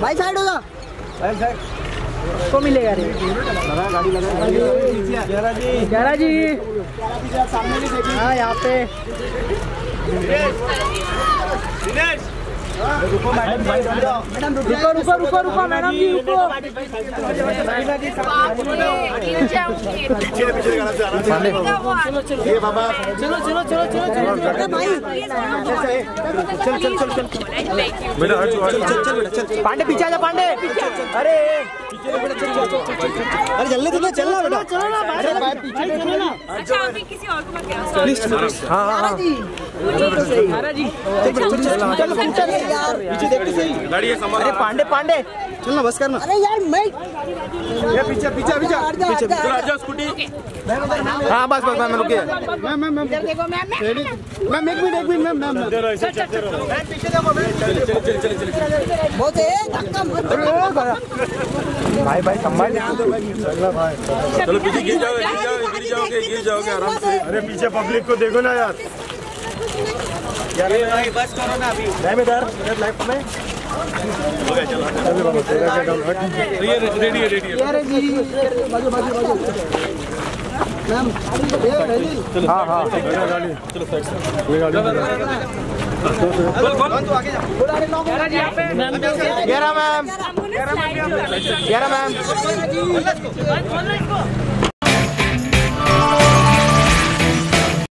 भाई साइड हो जा। को मिलेगा रे। गाड़ी लगा जी सामने भी हाँ यहाँ पे। रुको मैडम रुको रुको रुको रुको मैडम जी रुको ये बाबा चलो चलो चलो चलो। चलो भाई चल चल चल चल बेटा चल। चल चल पांडे पीछे आ जा पांडे। अरे अरे जल्दी चलो चलना बेटा। चलो ना अरे भाई पीछे देखो ना। अच्छा अभी किसी और को मैं क्या हाँ हाँ हाँ। ग्यारह जी चल पीछे यार पीछे देखते सही। गाड़ी है संभाल अरे पांडे पांडे। चलना बस करना अरे यार मैं ये पीछे पीछे पीछे। पीछे चलो आजा स्कूटी। हाँ बस बस मैं रुके मैम मैम मैम देखो मैम मैम एक मिनट एक मिनट मैम मैम। बहुत है धक्का मत भाई भाई संभाल। चलो पीछे गिर जाओगे गिर जाओगे गिर जाओगे गिर जाओगे आराम से। अरे पीछे पब्लिक को देखो ना यार। यार बस करो ना अभी। मैम इधर इधर लाइफ में रेडी है रेडी है। अरे जी बाजू बाजू बाजू। मैम ये रेडी हाँ हाँ। मेरा गाड़ी। ये गाड़ी। ग्यारह जी यहाँ पे। ग्यारह मैम। ग्यारह मैम